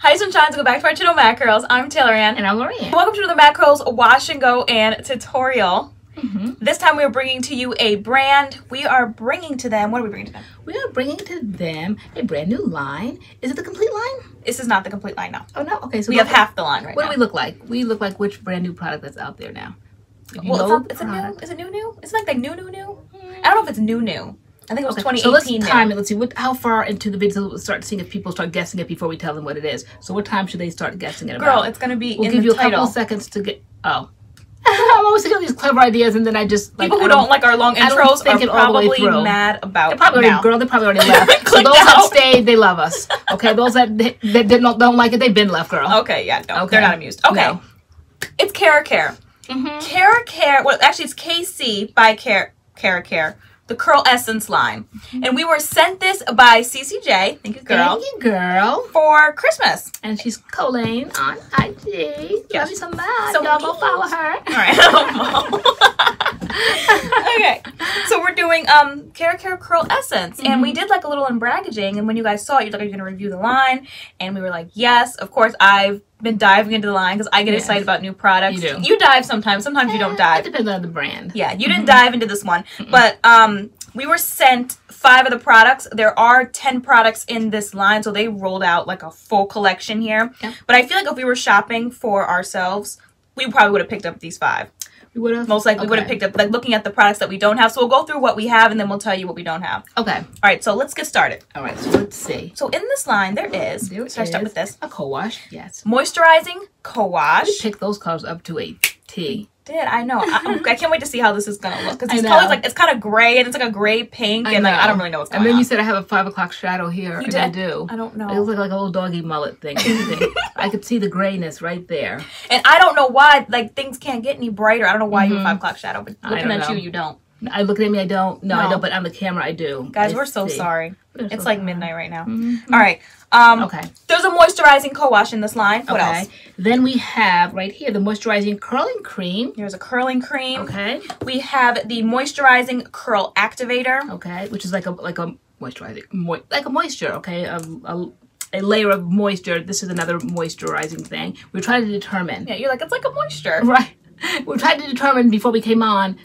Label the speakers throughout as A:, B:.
A: Hi, sunshines. Welcome back to our channel, Mad Curls. I'm Taylor Anne.
B: And I'm Lorianne.
A: Welcome to the Mad Curls Wash and Go and tutorial.
B: Mhm.
A: This time we're bringing to you a brand. We are bringing to them. What are we bringing to them?
B: We are bringing to them a brand new line. Is it the complete line?
A: This is not the complete line no.
B: Oh no. Okay, so
A: We have half the line right
B: What
A: now.
B: do we look like? We look like which brand new product that's out there now?
A: Well, it's, not, it's a new. Is it new? New? It's like like new, new, new. I don't know if it's new, new. I think it was
B: Okay, So let's time
A: new.
B: it. Let's see what how far into the video we'll start seeing if people start guessing it before we tell them what it is. So what time should they start guessing it?
A: Girl,
B: about?
A: it's gonna be
B: we'll
A: in
B: give you a couple seconds to get. Oh, I'm always thinking of these clever ideas, and then I just like
A: People who
B: I
A: don't, like our long intros
B: think
A: are
B: all the way
A: probably mad about
B: They probably
A: now.
B: already, girl, they probably already left. so those that stayed, they love us. Okay, those that that didn't don't like it, they've been left, girl.
A: Okay, yeah, no,
B: Okay.
A: they're not amused. Okay,
B: No.
A: it's KeraCare.
B: Mhm.
A: KeraCare. Well, actually, it's KC by Care KeraCare, the Curl Essence line, and we were sent this by CCJ. Thank you, girl.
B: Thank you, girl.
A: For Christmas.
B: And she's Colleen on IG.
A: Yes.
B: Love you so much.
A: So
B: Y'all go follow her.
A: All right. okay. So we're doing um KeraCare Curl Essence, and
B: Mm-hmm.
A: we did like a little unbragging. And when you guys saw it, you're like, "Are you gonna review the line?" And we were like, "Yes, of course." I've been diving into the line because I get
B: Yes.
A: excited about new products.
B: You do.
A: You dive sometimes. Sometimes you don't
B: Eh,
A: dive.
B: It depends on the brand.
A: Yeah, you didn't dive into this one, but um, we were sent five of the products. There are ten products in this line, so they rolled out like a full collection here.
B: Yep.
A: But I feel like if we were shopping for ourselves, we probably would have picked up these five.
B: We would have.
A: Most likely, we would have picked up like looking at the products that we don't have. So we'll go through what we have, and then we'll tell you what we don't have.
B: Okay.
A: All right, so let's get started.
B: All right. So let's see.
A: So in this line, there is.
B: There
A: so I start with this
B: A co-wash. Yes.
A: moisturizing co-wash.
B: Pick those colors up to a T.
A: Did I know? I, I can't wait to see how this is gonna look because
B: I
A: these colors like it's kind of gray and it's like a gray pink and like I don't really know what's going
B: And then
A: on.
B: you said I have a five o'clock shadow here.
A: You
B: and I do.
A: I don't know.
B: It looks like a little doggy mullet thing. I could see the grayness right there.
A: And I don't know why like things can't get any brighter. I don't know why you have five o'clock shadow, but
B: I
A: looking
B: don't
A: at you,
B: know.
A: you don't.
B: I look at me, I don't. No, I don't. But on the camera, I do.
A: Guys,
B: I
A: we're so
B: see.
A: sorry.
B: We're
A: It's
B: so
A: like
B: sorry.
A: midnight right now.
B: Mhm.
A: All right. Um,
B: Okay.
A: there's a moisturizing co-wash in this line. What
B: okay.
A: else?
B: Then we have right here the moisturizing curling cream.
A: Here's a curling cream.
B: Okay.
A: We have the moisturizing curl activator.
B: Okay. Which is like a like a moisturizing mo- like a moisture. Okay. A, a, a layer of moisture. This is another moisturizing thing. We're trying to determine.
A: Yeah, you're like it's like a moisture.
B: Right. We're trying to determine before we came on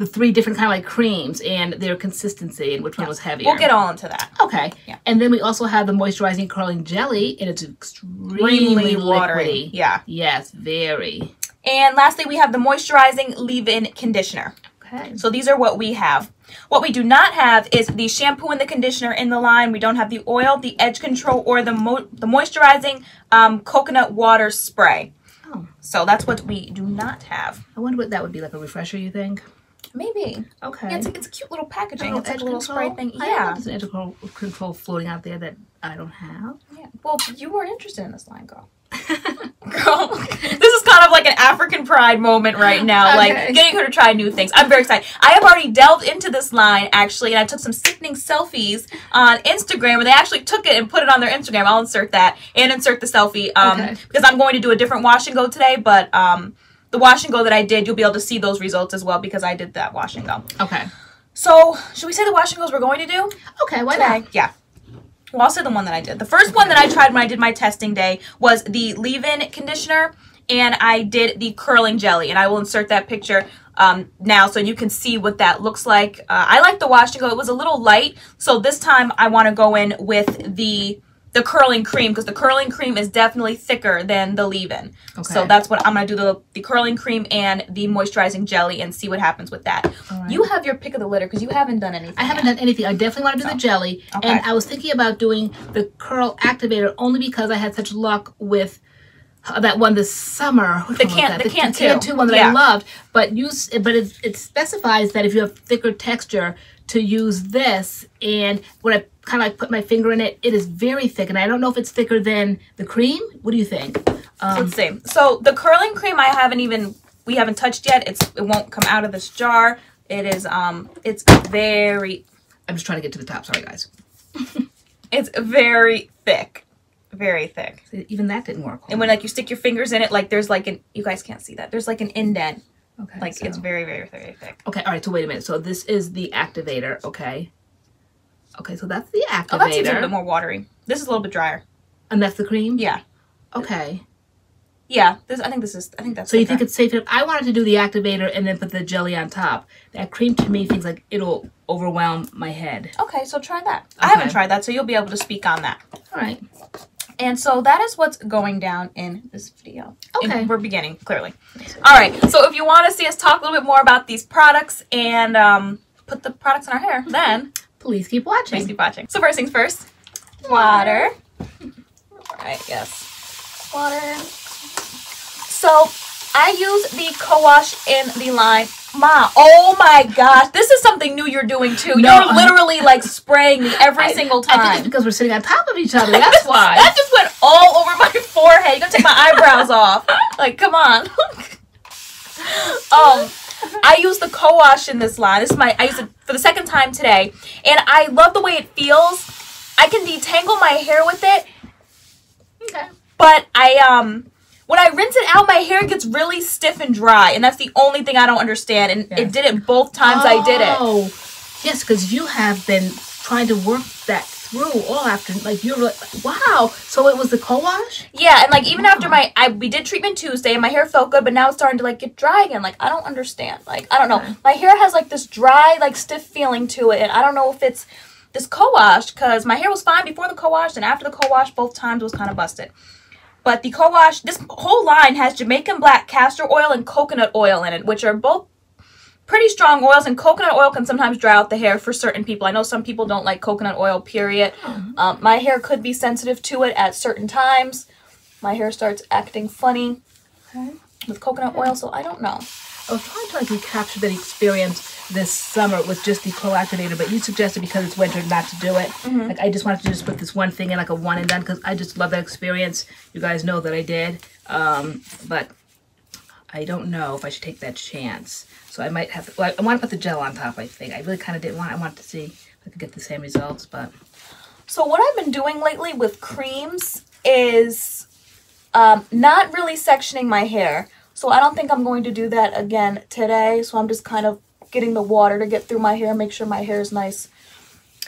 B: the three different kind of like creams and their consistency and which one was heavier.
A: We'll get all into that.
B: Okay.
A: Yeah.
B: And then we also have the moisturizing curling jelly, and it's extremely
A: Extremely watery.
B: liquidy.
A: Yeah.
B: Yes, very.
A: And lastly, we have the moisturizing leave-in conditioner.
B: Okay.
A: So these are what we have. What we do not have is the shampoo and the conditioner in the line. We don't have the oil, the edge control, or the mo- the moisturizing um, coconut water spray.
B: Oh,
A: So that's what we do not have.
B: I wonder what that would be like a refresher. You think?
A: Maybe.
B: Okay.
A: Yeah, it's, a, it's a cute little packaging.
B: Oh,
A: it's like a little spray thing. Yeah.
B: There's an edge control, control floating out there that I don't have.
A: yeah. Well, you weren't interested in this line, girl. Girl, this is kind of like an African pride moment right now, like getting her to try new things. I'm very excited. I have already delved into this line actually, and I took some sickening selfies on Instagram, and they actually took it and put it on their Instagram. I'll insert that and insert the selfie um,
B: Okay.
A: because I'm going to do a different wash and go today, but um, the wash and go that I did, you'll be able to see those results as well because I did that wash and go.
B: Okay.
A: So, should we say the wash and goes we're going to do?
B: Okay. Why
A: today.
B: not?
A: Yeah. Well, I'll say the one that I did. The first one that I tried when I did my testing day was the leave-in conditioner, and I did the curling jelly, and I will insert that picture um, now so you can see what that looks like. Uh, I like the wash and go. It was a little light, so this time I want to go in with the the curling cream because the curling cream is definitely thicker than the leave-in. So that's what I'm gonna do the the curling cream and the moisturizing jelly and see what happens with that.
B: Right.
A: You have your pick of the litter because you haven't done anything.
B: I haven't
A: yet.
B: done anything. I definitely want to do the jelly.
A: Okay.
B: And I was thinking about doing the curl activator only because I had such luck with uh, that one this summer.
A: The can-
B: that?
A: the can
B: can
A: two
B: one that
A: Yeah.
B: I loved. But use but it, it specifies that if you have thicker texture to use this. And when I kind of like put my finger in it, it is very thick. And I don't know if it's thicker than the cream. What do you think? Um,
A: Let's see. So the curling cream I haven't even we haven't touched yet. It's it won't come out of this jar. It is um it's very
B: I'm just trying to get to the top. Sorry, guys.
A: it's very thick. Very thick.
B: See, Even that didn't work.
A: And when like you stick your fingers in it, like there's like an you guys can't see that. There's like an indent.
B: okay,
A: Like it's very, very, very thick.
B: Okay, all right, so wait a minute. So this is the activator, okay? Okay, so that's the
A: Oh, that seems a little bit more watery. This is a little bit drier.
B: And that's the cream?
A: Yeah.
B: Okay.
A: Yeah. This I think this is I think that's
B: So you think it's safe? I wanted to do the activator and then put the jelly on top, that cream to me feels like it'll overwhelm my head.
A: Okay, so try that. I haven't tried that, so you'll be able to speak on that.
B: All right.
A: And so that is what's going down in this video.
B: Okay.
A: And we're beginning, clearly. All right. So if you want to see us talk a little bit more about these products and um, put the products in our hair, then
B: Please keep watching.
A: please keep watching. So first things first, water. All right, yes. Water. So I use the co-wash in the line. Ma, oh my gosh, this is something new you're doing too.
B: No,
A: you're
B: I-
A: literally like spraying me every single time.
B: I think it's because we're sitting on top of each other. That's why.
A: That just went all over my forehead. You gotta take my eyebrows off. Like, come on. um, I use the co-wash in this line. This is my I use it for the second time today, and I love the way it feels. I can detangle my hair with it,
B: okay.
A: but I um when I rinse it out, my hair gets really stiff and dry, and that's the only thing I don't understand. And
B: Yes.
A: it did it both times I did it.
B: Oh, yes, because you have been trying to work that through all after. Like you're like, wow. So it was the co-wash.
A: Yeah, and like even after my I we did treatment Tuesday and my hair felt good, but now it's starting to like get dry again. Like I don't understand. Like I don't know.
B: Okay.
A: My hair has like this dry, like stiff feeling to it, and I don't know if it's this co-wash because my hair was fine before the co-wash and after the co-wash both times was kind of busted. But the co-wash, this whole line has Jamaican black castor oil and coconut oil in it, which are both pretty strong oils. And coconut oil can sometimes dry out the hair for certain people. I know some people don't like coconut oil. Period. Um, my hair could be sensitive to it at certain times. My hair starts acting funny
B: Okay.
A: with coconut oil, so I don't know.
B: I was trying to like recapture that experience this summer with just the co-activator, but you suggested because it's winter not to do it.
A: Mm-hmm.
B: Like I just wanted to just put this one thing in, like a one and done, because I just love that experience. You guys know that I did, um, but I don't know if I should take that chance. So I might have. To, well, I want to put the gel on top. I think I really kind of didn't want. I wanted to see if I could get the same results, but
A: So what I've been doing lately with creams is um, not really sectioning my hair. So I don't think I'm going to do that again today. So I'm just kind of getting the water to get through my hair, make sure my hair is nice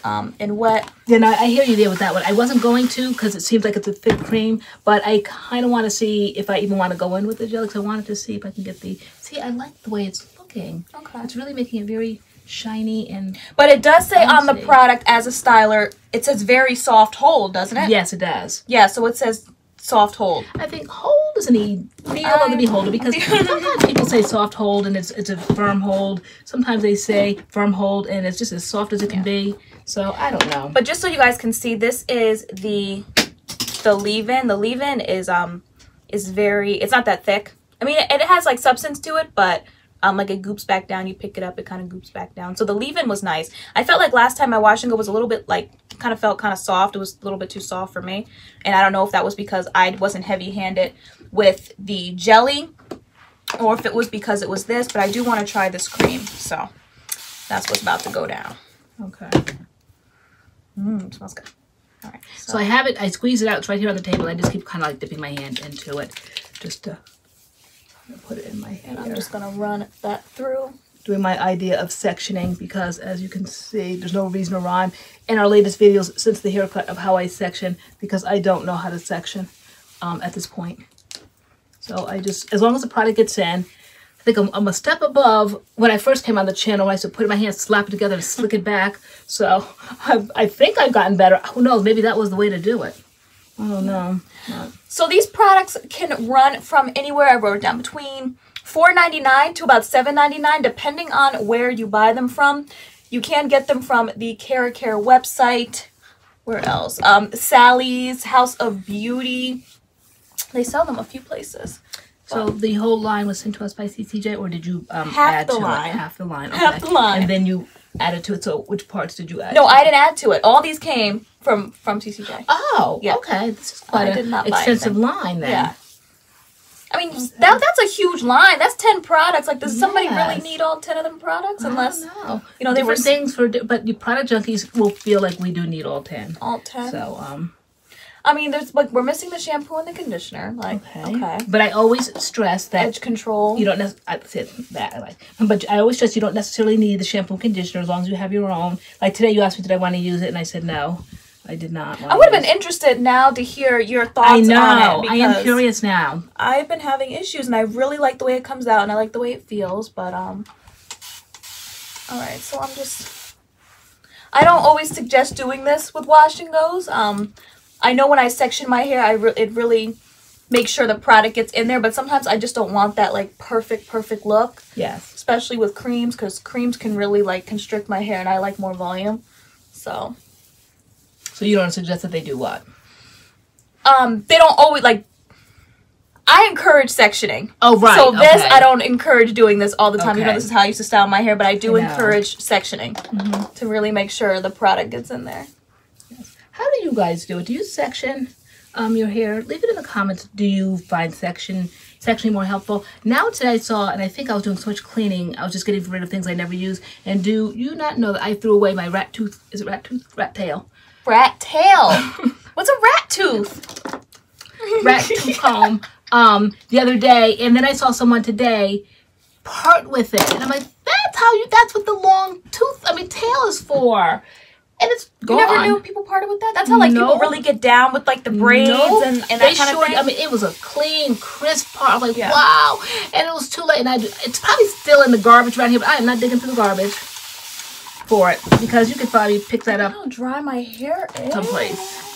A: um, and wet.
B: Yeah, no, I hear you there with that one. I wasn't going to because it seems like it's a thick cream, but I kind of want to see if I even want to go in with the gel because I wanted to see if I can get the. See, I like the way it's looking.
A: Okay.
B: It's really making it very shiny and.
A: But it does say on the product as a styler, it says very soft hold, doesn't it?
B: Yes, it does.
A: Yeah, so it says soft hold.
B: I think hold is an e feel of the beholder because sometimes people say soft hold and it's it's a firm hold. Sometimes they say firm hold and it's just as soft as it can be. So I don't know.
A: But just so you guys can see, this is the the leave-in. The leave-in is um is very. It's not that thick. I mean, it, it has like substance to it, but um like it goops back down. You pick it up, it kind of goops back down. So the leave-in was nice. I felt like last time my wash and go was a little bit like kind of felt kind of soft. It was a little bit too soft for me, and I don't know if that was because I wasn't heavy-handed with the jelly, or if it was because it was this. But I do want to try this cream, so that's what's about to go down.
B: okay.
A: Mmm, smells good. All right.
B: So I have it. I squeeze it out. It's right here on the table. I just keep kind of like dipping my hand into it, just to put it in my hair.
A: And I'm just gonna run that through.
B: doing my idea of sectioning because as you can see there's no reason to rhyme in our latest videos since the haircut of how I section because I don't know how to section um, at this point. So I just as long as the product gets in I think I'm, I'm a step above when I first came on the channel I used to put it in my hands, slap it together and slick it back. So I, I think I've gotten better. Who knows? Maybe that was the way to do it I don't know
A: So these products can run from anywhere I wrote it down between $4.99 to about $7.99 depending on where you buy them from. You can get them from the KeraCare website. Where else? Um, Sally's, House of Beauty. They sell them a few places.
B: So the whole line was sent to us by CCJ, or did you um,
A: Half
B: add
A: the
B: to
A: line.
B: it? Half the line.
A: Half the line.
B: And then you added to it. So which parts did you add?
A: No, I didn't add to it. All these came from from CCJ.
B: Oh,
A: Yeah.
B: okay. This is quite an
A: not buy
B: extensive line then.
A: Yeah. I mean, that that's a huge line. That's 10 products. Like, does somebody really need all 10 of them products? Unless
B: know.
A: you know, they were
B: things for, but you product junkies will feel like we do need all ten.
A: all 10.
B: So um,
A: I mean, there's like we're missing the shampoo and the conditioner. Like,
B: okay.
A: okay,
B: But I always stress that
A: edge control.
B: you don't necessarily. I said that I like, but I always stress you don't necessarily need the shampoo and conditioner as long as you have your own. Like today, you asked me did I want to use it, and I said no. I did not.
A: I would have been interested now to hear your thoughts
B: I know.
A: on it.
B: I am curious now.
A: I've been having issues, and I really like the way it comes out, and I like the way it feels. But um, all right. So I'm just. I don't always suggest doing this with wash and goes. Um, I know when I section my hair, I re- it really makes sure the product gets in there. But sometimes I just don't want that like perfect, perfect look,
B: Yes.
A: especially with creams, because creams can really like constrict my hair, and I like more volume. So
B: So you don't suggest that they do what?
A: um, they don't always like. I encourage sectioning.
B: Oh right.
A: So this,
B: okay.
A: I don't encourage doing this all the time. You know, this is how I used to style my hair, but I do
B: I
A: encourage sectioning to really make sure the product gets in there.
B: How do you guys do it? Do you section um, your hair? Leave it in the comments. Do you find section sectioning more helpful? Now today I saw, and I think I was doing so much cleaning, I was just getting rid of things I never use. And do you not know that I threw away my rat tooth? Is it rat tooth? Rat tail?
A: Rat tail. What's a rat tooth?
B: rat tooth comb um, the other day, and then I saw someone today part with it, and I'm like, that's how you. That's what the long tooth, I mean, tail is for, and it's
A: You
B: gone.
A: never knew people parted with that? That's how like
B: No.
A: people really get down with like the braids
B: Nope.
A: and, and that kind
B: sure,
A: of thing.
B: I mean, it was a clean, crisp part. I'm like,
A: Yeah.
B: wow. And it was too late. And I, it's probably still in the garbage around here, but I am not digging through the garbage for it because you could probably pick that up
A: how dry my hair is.
B: someplace.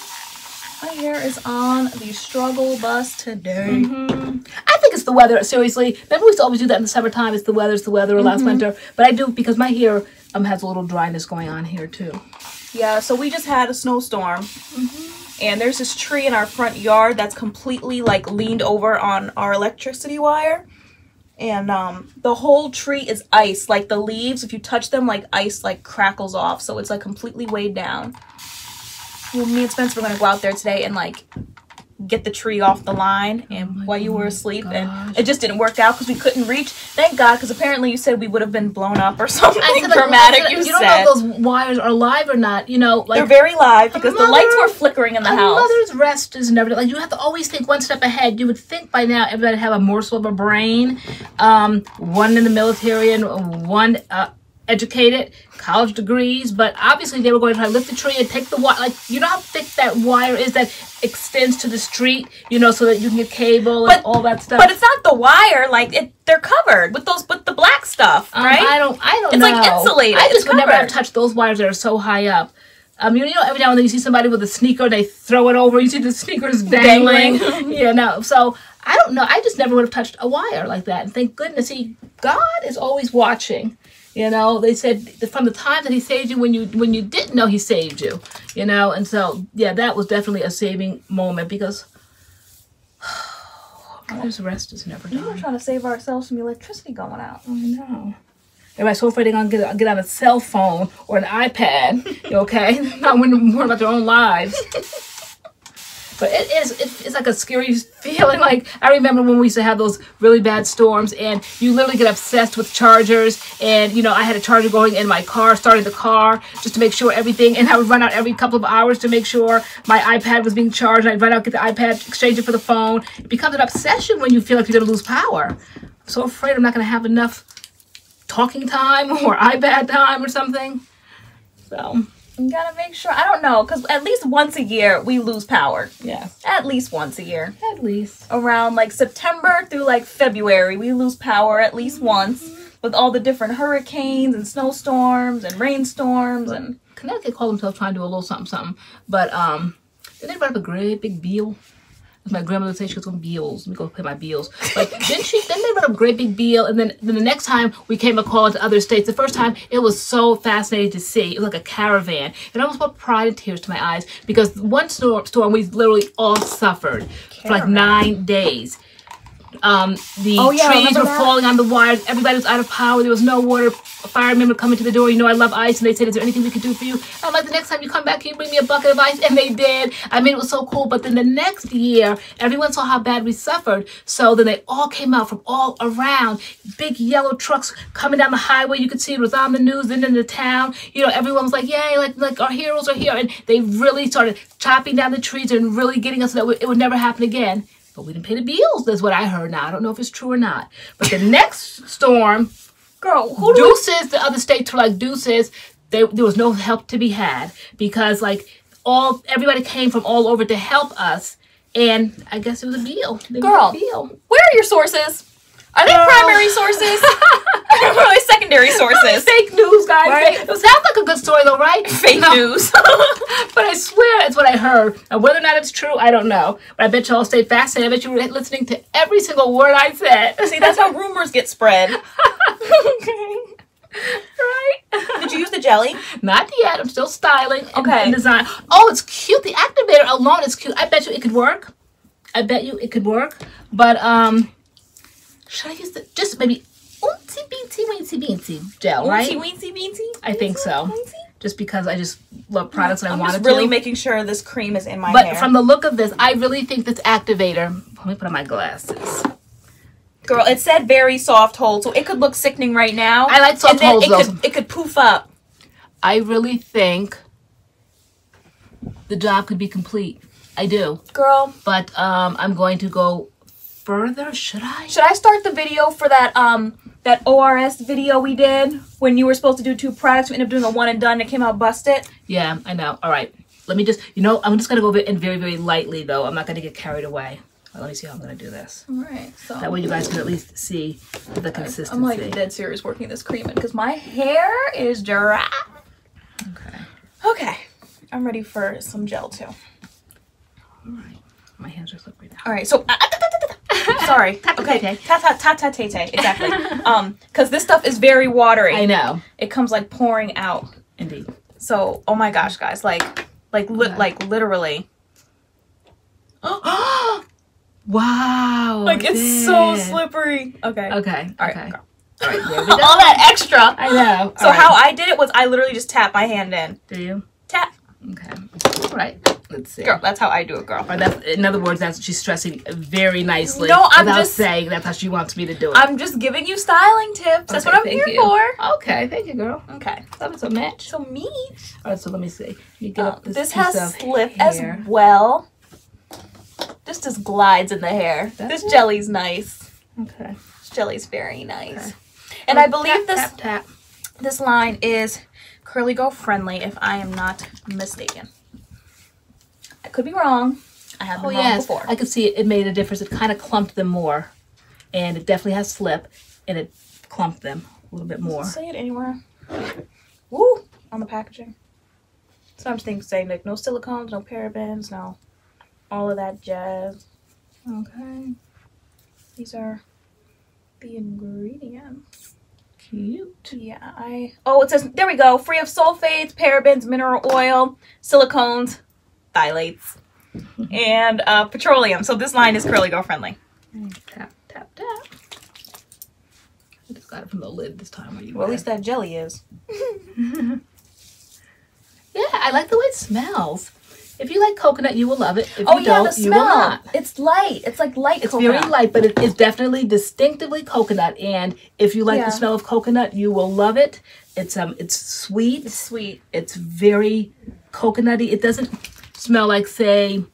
A: My hair is on the struggle bus today.
B: Mm-hmm. I think it's the weather. Seriously, remember we used to always do that in the summertime. It's the weather. It's the weather. Or last
A: Mm-hmm.
B: winter, but I do because my hair um has a little dryness going on here too.
A: Yeah, so we just had a snowstorm. And there's this tree in our front yard that's completely like leaned over on our electricity wire. And um the whole tree is ice. Like the leaves, if you touch them, like ice like crackles off. So it's like completely weighed down. Well, me and Spencer are gonna go out there today and like get the tree off the line and
B: my
A: while you were asleep and it just didn't work out because we couldn't reach thank god because apparently you said we would have been blown up or something
B: I said,
A: dramatic
B: I said,
A: you,
B: you don't
A: said
B: know if those wires are live or not. You know, like
A: they're very live because the lights were flickering in the
B: a
A: house.
B: mother's rest is never like you have to always think one step ahead. You would think by now everybody have a morsel of a brain, um, one in the military and one uh, educated, college degrees. But obviously they were going to try to lift the tree and take the wire. Like you know how thick that wire is that extends to the street. You know, so that you can get cable and all that stuff.
A: But it's not the wire. Like it, they're covered with those with the black stuff,
B: Um,
A: right?
B: I don't. I don't
A: It's
B: know.
A: like insulated.
B: I
A: It's
B: just would never have touched those wires that are so high up. Um, you know, every now and then you see somebody with a sneaker, they throw it over. You see the sneakers dangling.
A: Dangling.
B: you know, so I don't know. I just never would have touched a wire like that. And thank goodness, he God is always watching. You know, they said from the time that he saved you when you when you didn't know he saved you. You know, and so yeah, that was definitely a saving moment because. Mother's rest is never done.
A: we were trying to save ourselves from electricity going out.
B: I know. Everybody's so afraid they're gonna get, get on a cell phone or an iPad, okay? Not when more about their own lives. But it is, it, it's like a scary feeling. Like, I remember when we used to have those really bad storms, and you literally get obsessed with chargers. And, you know, I had a charger going in my car, starting the car just to make sure everything, and I would run out every couple of hours to make sure my iPad was being charged. I'd run out, get the iPad, exchange it for the phone. It becomes an obsession when you feel like you're gonna lose power. I'm so afraid I'm not gonna have enough talking time or iPad time or something. So,
A: You gotta make sure. I don't know, because at least once a year we lose power.
B: yeah,
A: At least once a year.
B: at least.
A: Around like September through like February, we lose power at least once with all the different hurricanes and snowstorms and rainstorms and
B: Connecticut called themselves trying to do a little something, something. But um, then they brought up a great big bill. My grandmother say, she goes on bills. Let me go pay my bills. But then she, then they up a great big bill, and then then the next time we came a call to other states. The first time it was so fascinating to see. It was like a caravan. It almost brought pride and tears to my eyes because one storm, storm we literally all suffered for like nine days. Um, the
A: Oh, yeah,
B: trees were
A: that.
B: falling on the wires. Everybody was out of power. There was no water. A firemen would come into the door. You know, I love ice. And they said, Is there anything we could do for you? I'm like, The next time you come back, can you bring me a bucket of ice? And they did. I mean, it was so cool. But then the next year, everyone saw how bad we suffered. So then they all came out from all around. Big yellow trucks coming down the highway. You could see it was on the news and in the town. You know, everyone was like, Yay, like, like our heroes are here. And they really started chopping down the trees and really getting us so that it would never happen again. But we didn't pay the bills. That's what I heard now. I don't know if it's true or not. But the next storm,
A: girl, who do we
B: deuces, the other states were like deuces. They, there was no help to be had because like all everybody came from all over to help us, and I guess it was a deal. Made a
A: Girl.
B: deal.
A: Where are your sources? Are they primary sources? or are they secondary sources?
B: Fake news, guys.
A: Right?
B: It sounds like a good story, though, right?
A: Fake
B: No.
A: news.
B: but I swear it's what I heard. And whether or not it's true, I don't know. But I bet you all stayed fascinated. I bet you were listening to every single word I said.
A: See, that's how rumors get spread.
B: right?
A: Did you use the jelly?
B: Not yet. I'm still styling and,
A: Okay.
B: and design. Oh, it's cute. The activator alone is cute. I bet you it could work. I bet you it could work. But um, should I use the just maybe oopsie beansy weensy beansy gel, right?
A: Weensy, weensy, weensy.
B: I think so.
A: Weensy?
B: Just because I just love products and I
A: I'm
B: wanted
A: just really
B: to.
A: making sure this cream is in my
B: but
A: hair.
B: from the look of this, I really think this activator. Let me put on my glasses.
A: Girl, it said very soft hold, so it could look sickening right now.
B: I like soft
A: and then
B: holds,
A: it
B: though.
A: could, it could poof up.
B: I really think the job could be complete. I do.
A: Girl,
B: But um, I'm going to go further. Should I?
A: should I start the video for that um that ORS video we did when you were supposed to do two products? We ended up doing a one and done. It came out busted.
B: Yeah, I know. All right. Let me just, you know, I'm just going to go over in very, very lightly, though. I'm not going to get carried away. Well, let me see how I'm going to do this.
A: All right, so
B: That way you guys can at least see the consistency.
A: I'm like dead serious working this cream in because my hair is dry.
B: Okay.
A: Okay, I'm ready for some gel too.
B: All right. My hands are slippery now.
A: All right, so ta, ta, ta, ta. Sorry. okay, ta ta ta ta tay. Exactly. um, because this stuff is very watery.
B: I know.
A: It comes like pouring out.
B: Indeed.
A: So, oh my gosh, guys, like, like, li-
B: Okay.
A: like literally,
B: wow.
A: like
B: it
A: it's so slippery. Okay.
B: Okay.
A: All right.
B: okay.
A: girl.
B: All right. Go.
A: All that extra.
B: I know.
A: So how I did it was I literally just tap my hand in.
B: do you?
A: Tap.
B: Okay. All right. Let's see.
A: Girl, that's how I do it, girl.
B: Or that's, in other words, that's she's stressing very nicely.
A: No, I'm without just-
B: saying that's how she wants me to do it.
A: I'm just giving you styling tips. That's what I'm here
B: you.
A: for.
B: Okay, thank you, girl.
A: Okay.
B: That was a match.
A: So me.
B: All right, so let me see. Me get
A: uh,
B: up this,
A: this has slip
B: hair.
A: as well. This just glides in the hair.
B: That's
A: this
B: it.
A: jelly's nice.
B: Okay.
A: This jelly's very nice.
B: Okay.
A: And I believe
B: tap,
A: this
B: tap tap.
A: this line is Curly Girl friendly, if I am not mistaken. Could be wrong. I have
B: Oh
A: been wrong
B: yes,
A: before.
B: I could see it. It made a difference. It kind of clumped them more, and it definitely has slip, and it clumped them a little bit more.
A: Say it anywhere. Woo! On the packaging. Some things say like no silicones, no parabens, no all of that jazz.
B: Okay.
A: These are the ingredients.
B: Cute.
A: Yeah, I. Oh, it says there we go. Free of sulfates, parabens, mineral oil, silicones, phthalates, and uh, petroleum. So this line is Curly Girl friendly.
B: Tap tap tap. I just got it from the lid this time. Are you
A: Well, at least that jelly is.
B: Yeah, I like the way it smells. If you like coconut, you will love it. If
A: Oh
B: you
A: yeah,
B: don't,
A: the
B: you will
A: smell.
B: not.
A: It's light. It's like light
B: It's
A: coconut.
B: very light, but it is definitely distinctively coconut. And if you like
A: Yeah.
B: the smell of coconut, you will love it. It's um, it's sweet.
A: It's sweet.
B: It's very coconutty. It doesn't smell like say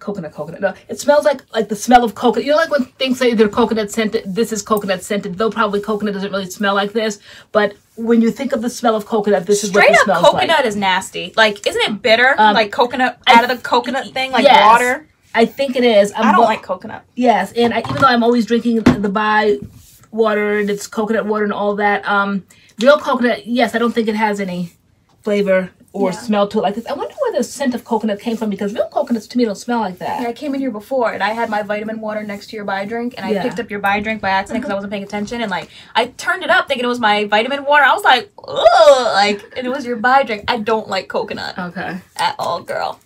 B: coconut coconut. No, it smells like like the smell of coconut. You know, like when things say they're coconut scented. This is coconut scented. Though probably coconut doesn't really smell like this, but when you think of the smell of coconut, this is what
A: Straight up coconut
B: like.
A: is nasty. Like, isn't it bitter?
B: Um,
A: like coconut
B: I-
A: out of the coconut thing, like
B: Yes.
A: water.
B: I think it is. I'm
A: I don't
B: wa-
A: like coconut.
B: Yes, and I, even though I'm always drinking the Bai water and it's coconut water and all that, um, real coconut. Yes, I don't think it has any flavor or
A: Yeah.
B: smell to it like this. I wonder where the scent of coconut came from because real coconuts to me don't smell like that.
A: Yeah, I came in here before and I had my vitamin water next to your Bai drink and I
B: Yeah.
A: Picked up your Bai drink by accident mm-hmm. because I wasn't paying attention and like I turned it up thinking it was my vitamin water. I was like, ugh, like and it was your buy drink. I don't like coconut
B: Okay.
A: at all, girl.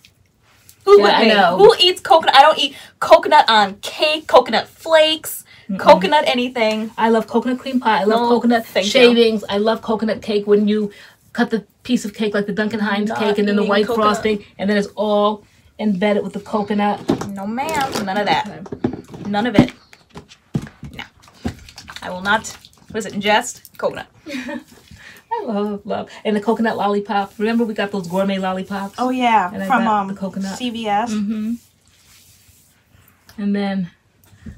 A: Who
B: Yeah,
A: with
B: I know.
A: Who eats coconut? I don't eat coconut on cake, coconut flakes, coconut anything.
B: I love coconut cream pie. I love
A: No,
B: coconut
A: thank you.
B: shavings. I love coconut cake when you cut the piece of cake like the Duncan Hines
A: Not
B: cake and then the white
A: coconut.
B: frosting and then it's all embedded with the coconut.
A: No ma'am, none of that. None of it. No. I will not what is it, ingest coconut.
B: I love, love. And the coconut lollipop. Remember we got those gourmet lollipops?
A: Oh yeah,
B: And
A: from um
B: the coconut.
A: CVS.
B: Mm-hmm. And then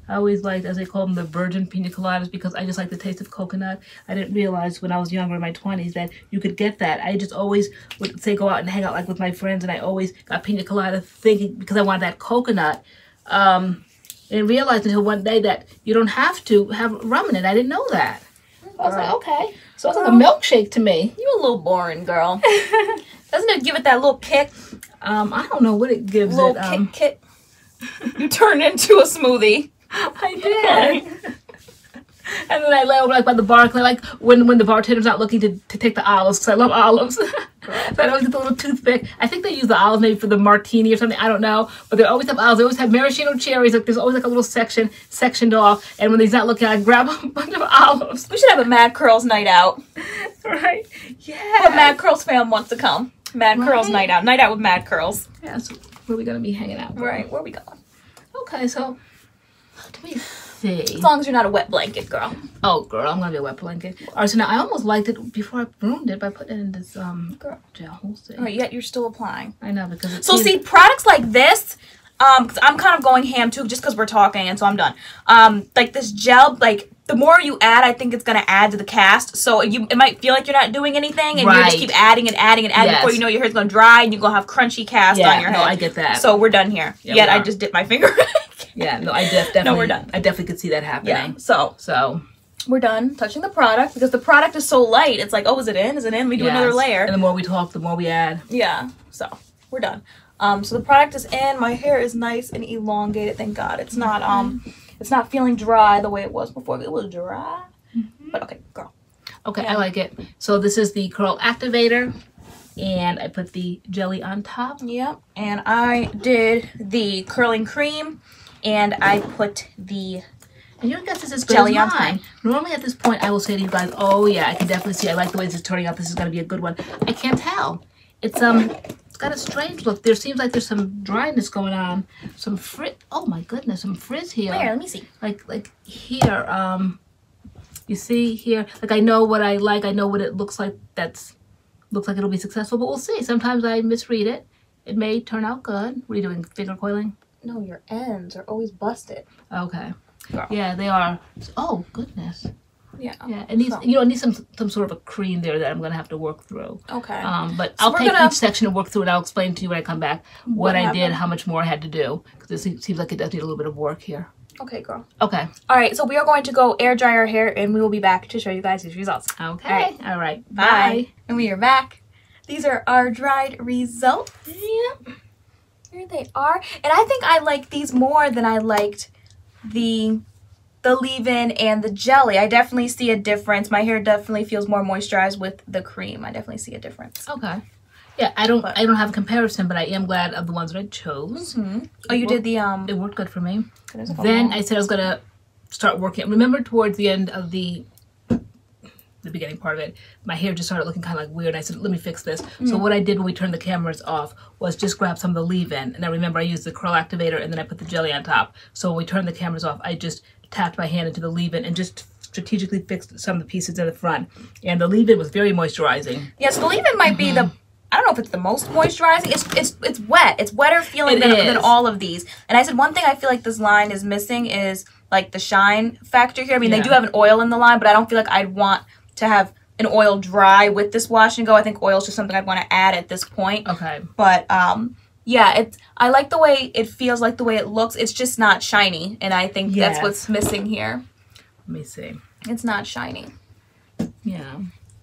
B: I always liked, as they call them, the virgin pina coladas because I just like the taste of coconut. I didn't realize when I was younger in my 20s that you could get that. I just always would say go out and hang out like with my friends and I always got pina colada thinking because I wanted that coconut. Um, and realized until one day that you don't have to have rum in it. I didn't know that. I was like, okay. So it's like a milkshake to me.
A: You're a little boring, girl. Doesn't it give it that little kick?
B: Um, I don't know what it gives
A: Little
B: it. Um,
A: kick, kick. you turn into a smoothie.
B: I did. and then I lay over like by the bar, like when when the bartender's not looking to, to take the olives, because I love olives. so I always get the little toothpick. I think they use the olives maybe for the martini or something. I don't know, but they always have olives. They always have maraschino cherries. Like there's always like a little section sectioned off. And when he's not looking, I grab a bunch of olives.
A: We should have a Mad Curls night out.
B: right? Yeah.
A: Mad Curls fam wants to come? Mad Curls night out. Night out with Mad Curls.
B: Yeah. So where are we gonna be hanging out?
A: Right. Where we going?
B: Okay. So let me see.
A: As long as you're not a wet blanket, girl.
B: Oh, girl, I'm gonna be a wet blanket. All right. So now I almost liked it before I ruined it by putting it in this um
A: Girl.
B: gel. We'll see.
A: All right. Yet you're still applying.
B: I know because it's
A: So see, products like this, um, because I'm kind of going ham too, just because we're talking, and so I'm done. Um, like this gel, like the more you add, I think it's gonna add to the cast. So you, it might feel like you're not doing anything, and you just keep adding and adding and adding before you know your hair's gonna dry, and you're gonna have crunchy cast
B: Yeah,
A: on your
B: no,
A: head.
B: I get that.
A: So we're done here.
B: Yeah,
A: Yet I just dipped my finger.
B: Yeah, no, I def- definitely.
A: we're done.
B: I definitely could see that happening.
A: yeah. So
B: So
A: we're done touching the product because the product is so light. It's like, oh, is it in? Is it in? We do another layer.
B: And the more we talk, the more we add.
A: Yeah, so we're done. Um, so the product is in. My hair is nice and elongated. Thank God. It's not um, it's not feeling dry the way it was before. It was dry, but okay, girl.
B: Okay,
A: Yeah.
B: I like it. So this is the curl activator, and I put the jelly on top.
A: Yep. And I did the curling cream, and I put the
B: And your guess is
A: Jelly on
B: mine. Normally at this point, I will say to you guys, "Oh yeah, I can definitely see. I like the way this is turning out. This is going to be a good one." I can't tell. It's um, got a strange look. There seems like there's some dryness going on. Some frizz. Oh my goodness, some frizz here.
A: where? Let me see.
B: like like here um you see here like i know what i like i know what it looks like that's looks like it'll be successful but we'll see sometimes i misread it it may turn out good what are you doing finger coiling
A: No, your ends are always busted.
B: okay
A: Girl.
B: yeah they are oh goodness
A: Yeah.
B: yeah it needs
A: So-
B: you know it needs some some sort of a cream there that i'm gonna have to work through
A: Okay.
B: um, but
A: So
B: I'll take
A: gonna-
B: each section and work through it. I'll explain to you when I come back what,
A: What
B: I did, how much more I had to do, because it seems, seems like it does need a little bit of work here.
A: okay, girl.
B: Okay.
A: All right. So we are going to go air dry our hair, and we will be back to show you guys these results.
B: Okay. All right.
A: Bye. And we are back. These are our dried results.
B: Yep.
A: Here they are. And I think I like these more than I liked the the leave-in and the jelly. I definitely see a difference. My hair definitely feels more moisturized with the cream. I definitely see a difference.
B: Okay. Yeah, I don't
A: But-
B: I don't have a comparison, but I am glad of the ones that I chose.
A: Oh, you did the um
B: It worked good for me. Then. I said I was gonna start working. Remember towards the end of the the beginning part of it, my hair just started looking kind of like weird. I said, "Let me fix this." So what I did when we turned the cameras off was just grab some of the leave-in, and I remember I used the curl activator, and then I put the jelly on top. So when we turned the cameras off, I just tapped my hand into the leave-in and just strategically fixed some of the pieces in the front. And the leave-in was very moisturizing.
A: Yes, the leave-in might be the I don't know if it's the most moisturizing. It's it's it's wet. It's wetter feeling
B: It
A: than, than all of these. And I said one thing I feel like this line is missing is like the shine factor here. I mean, they do have an oil in the line, but I don't feel like I'd want to have an oil dry with this wash and go. I think oil is just something I'd want to add at this point.
B: Okay.
A: But um yeah, it's I like the way it feels, like the way it looks. It's just not shiny, and I think that's what's missing here.
B: Let me see.
A: It's not shiny,
B: Yeah.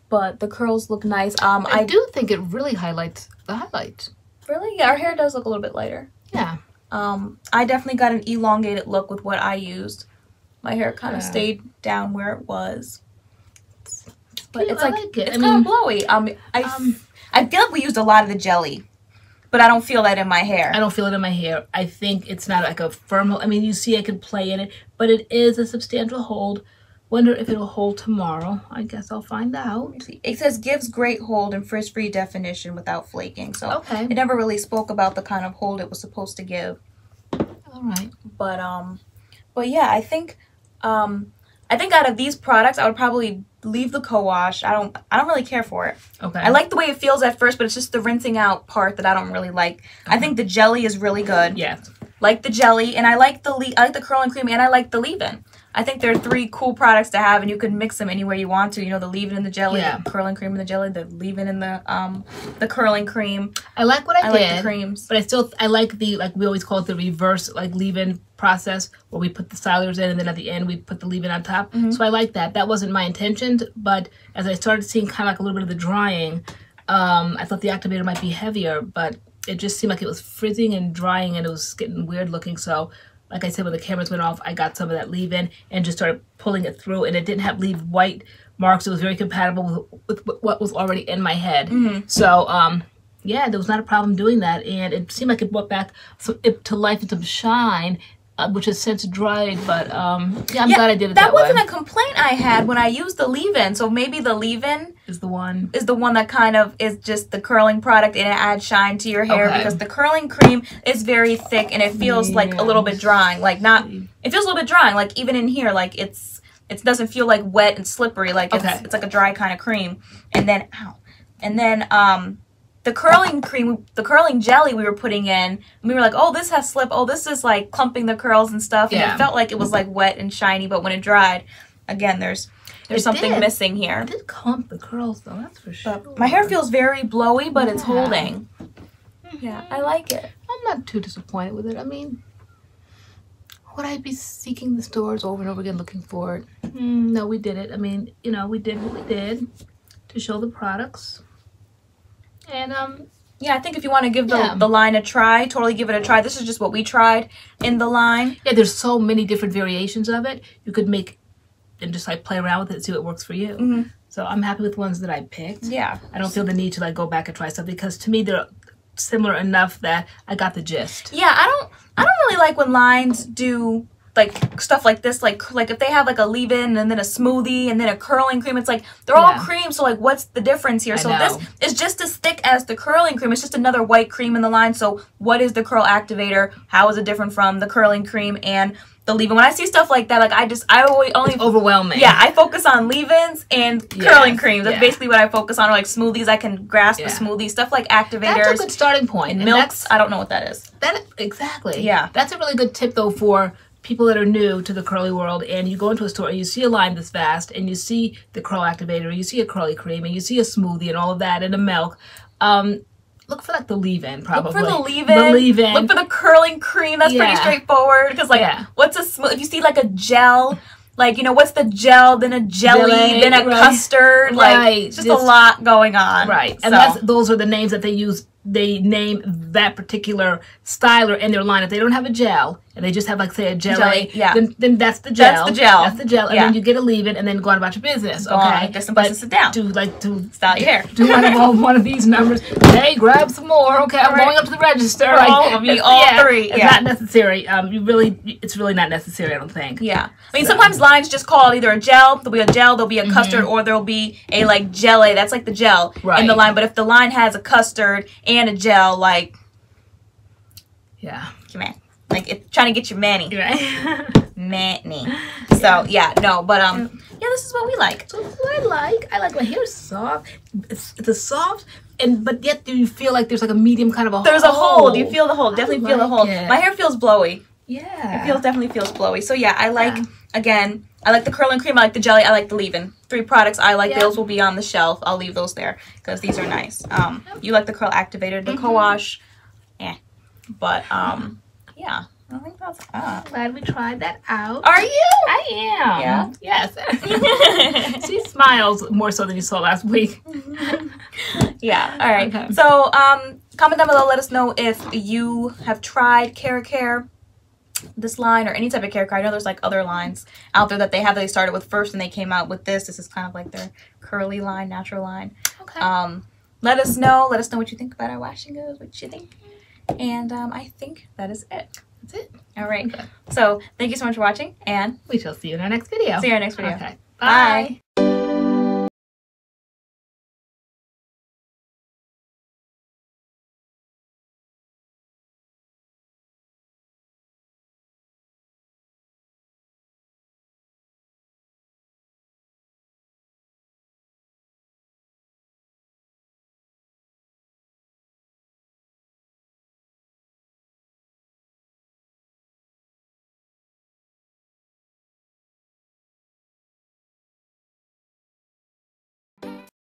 A: but the curls look nice. Um,
B: I
A: I
B: do think it really highlights the highlights.
A: really yeah, our hair does look a little bit lighter.
B: Yeah.
A: Um, I definitely got an elongated look with what I used. My hair kind of
B: Yeah.
A: stayed down where it was, but
B: cute.
A: it's
B: I
A: like,
B: like it.
A: it's
B: I
A: kind
B: mean-
A: of blowy. Um, I
B: Um,
A: I feel like we used a lot of the jelly, but I don't feel that in my hair.
B: I don't feel it in my hair. I think it's not like a firm hold. I mean, you see I can play in it, but it is a substantial hold. Wonder if it'll hold tomorrow. I guess I'll find out.
A: It says gives great hold and frizz-free definition without flaking. So
B: Okay.
A: it never really spoke about the kind of hold it was supposed to give.
B: All right.
A: But um, but yeah, I think um, I think out of these products, I would probably leave the co-wash. I don't I don't really care for it.
B: Okay.
A: I like the way it feels at first, but it's just the rinsing out part that I don't really like. I think the jelly is really good.
B: Yes.
A: like the jelly, and I like the le- I like the curling cream, and I like the leave-in. I think they're three cool products to have, and you can mix them anywhere you want to. You know, the leave-in and the jelly,
B: Yeah.
A: the curling cream and the jelly, the leave-in and the um the curling cream.
B: I like what I,
A: I
B: did.
A: like the creams.
B: But I still I like the like we always call it the reverse like leave-in process where we put the stylers in and then at the end we put the leave-in on top.
A: Mm-hmm.
B: So I like that. That wasn't my intention, but as I started seeing kind of like a little bit of the drying, um, I thought the activator might be heavier, but it just seemed like it was frizzing and drying and it was getting weird looking. So like I said, when the cameras went off, I got some of that leave-in and just started pulling it through, and it didn't have leave white marks. It was very compatible with, with what was already in my head. So um, yeah, there was not a problem doing that, and it seemed like it brought back some, it to life and some shine, uh, which has since dried. But um, yeah, I'm glad I did it that,
A: that wasn't
B: way.
A: a complaint I had when I used the leave-in. So maybe the leave-in
B: is the one.
A: is the one that kind of is just the curling product and it adds shine to your hair
B: Okay.
A: because the curling cream is very thick and it feels like a little bit drying. Like not, it feels a little bit drying. Like even in here, like it's it doesn't feel like wet and slippery. Like it's
B: Okay.
A: it's like a dry kind of cream. And then ow, and then um. The curling cream, the curling jelly we were putting in, we were like, "Oh, this has slip. Oh, this is like clumping the curls and stuff." And
B: Yeah.
A: it felt like it was like wet and shiny, but when it dried, again, there's there's
B: It
A: something
B: did.
A: missing here.
B: I did clump the curls though. That's for sure.
A: But my hair feels very blowy, but it's
B: Yeah.
A: holding. Yeah, I like it.
B: I'm not too disappointed with it. I mean, would I be seeking the stores over and over again looking for it? Mm, no, we did it. I mean, you know, we did what we did to show the products. And um,
A: Yeah, I think if you want to give the,
B: Yeah.
A: the line a try, totally give it a try. This is just what we tried in the line.
B: yeah, there's so many different variations of it. You could make and just like play around with it and see what works for you.
A: Mhm.
B: So I'm happy with the ones that I picked.
A: Yeah.
B: I don't feel the need to like go back and try stuff because to me they're similar enough that I got the gist.
A: Yeah, I don't I don't really like when lines do like stuff like this like like if they have like a leave-in and then a smoothie and then a curling cream it's like they're all
B: Yeah.
A: cream so like what's the difference here
B: I
A: so
B: know.
A: this is just as thick as the curling cream it's just another white cream in the line so what is the curl activator how is it different from the curling cream and the leave-in when i see stuff like that like i just i always only
B: Overwhelming.
A: yeah i focus on leave-ins and
B: Yeah,
A: curling creams that's
B: yeah.
A: basically what i focus on or like smoothies i can grasp
B: Yeah.
A: a smoothie stuff like activators
B: That's a good starting point.
A: milks i don't know what that is
B: That exactly.
A: Yeah.
B: That's a really good tip though for people that are new to the curly world and you go into a store and you see a line this vast and you see the curl activator, you see a curly cream and you see a smoothie and all of that and a milk. Um look for like the leave-in probably.
A: Look for the leave-in.
B: The leave-in.
A: Look for the curling cream. That's pretty straightforward. Because like,
B: Yeah.
A: what's a smooth? If you see like a gel, like you know, what's the gel? Then a jelly,
B: Jelly,
A: then a
B: right.
A: custard. Like,
B: Right.
A: just
B: Just-
A: a lot going on.
B: Right. And
A: So-
B: that's those are the names that they use. They name that particular styler in their line. If they don't have a gel and they just have like say a jelly,
A: Jelly, yeah.
B: then, then that's the gel.
A: That's the gel.
B: That's the gel. And
A: Yeah.
B: then you get a leave it and then go on about your business.
A: Go on,
B: okay.
A: get someplace to sit down.
B: Do like to
A: Style your hair.
B: do one of all, one of these numbers. Hey, grab some more. Okay, I'm
A: Right.
B: going up to the register.
A: For all of you, all
B: yeah,
A: three,
B: It's
A: yeah.
B: not necessary. Um, you really, it's really not necessary. I don't think.
A: Yeah. I mean, sometimes lines just call either a gel, there'll be a gel, there'll be a custard, or there'll be a like jelly. That's like the gel in
B: Mm-hmm.
A: The line. But if the line has a custard and a gel, like,
B: Yeah.
A: come on. Like, it's trying to get your manny.
B: Right.
A: Manny. So, yeah, no, but, um, yeah, this is what we like.
B: So what I like. I like my hair soft. It's, it's a soft, and but yet do you feel like there's like a medium kind of a
A: There's a hold. You feel the hold.
B: I
A: Definitely feel the
B: like
A: hold.
B: it.
A: My hair feels blowy.
B: yeah.
A: It feels definitely feels blowy. So yeah, I like
B: Yeah.
A: again. I like the curling cream. I like the jelly. I like the leave-in. Three products I like.
B: Yeah.
A: Those will be on the shelf. I'll leave those there because these are nice. Um, you like the curl activator, the
B: Mhm.
A: co-wash, yeah. But um, yeah, I think that's that.
B: glad we tried that out.
A: Are you?
B: I am.
A: Yeah?
B: Yes. she smiles more so than you saw last week.
A: yeah. All right.
B: Okay.
A: So um, comment down below. Let us know if you have tried KeraCare. This line or any type of KeraCare. I know there's like other lines out there that they have that they started with first and they came out with this. This is kind of like their curly line, natural line.
B: Okay.
A: Um, let us know. Let us know what you think about our washing goes, what you think. And um, I think that is it.
B: That's it.
A: All right. So thank you so much for watching and
B: We shall see you in our next video.
A: see you in our next video.
B: Okay.
A: Bye.